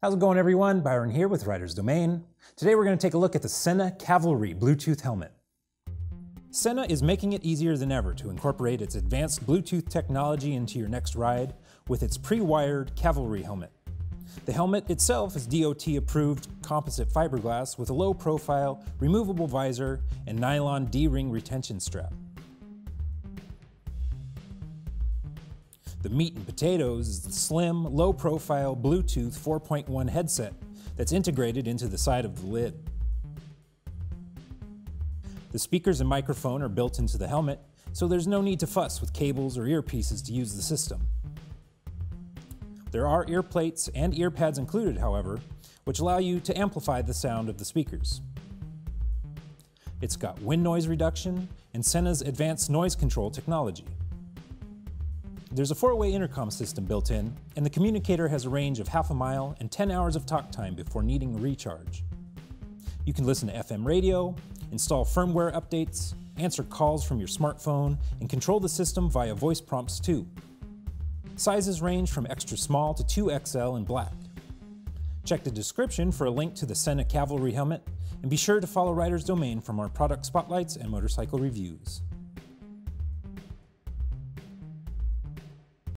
How's it going everyone? Byron here with Riders Domain. Today we're going to take a look at the Sena Cavalry Bluetooth helmet. Sena is making it easier than ever to incorporate its advanced Bluetooth technology into your next ride with its pre-wired Cavalry helmet. The helmet itself is DOT approved composite fiberglass with a low profile, removable visor, and nylon D-ring retention strap. The meat and potatoes is the slim, low profile Bluetooth 4.1 headset that's integrated into the side of the lid. The speakers and microphone are built into the helmet, so there's no need to fuss with cables or earpieces to use the system. There are ear plates and ear pads included, however, which allow you to amplify the sound of the speakers. It's got wind noise reduction and Sena's advanced noise control technology. There's a four-way intercom system built in, and the communicator has a range of half a mile and 10 hours of talk time before needing a recharge. You can listen to FM radio, install firmware updates, answer calls from your smartphone, and control the system via voice prompts too. Sizes range from extra small to 2XL in black. Check the description for a link to the Sena Cavalry helmet, and be sure to follow Rider's Domain for more product spotlights and motorcycle reviews.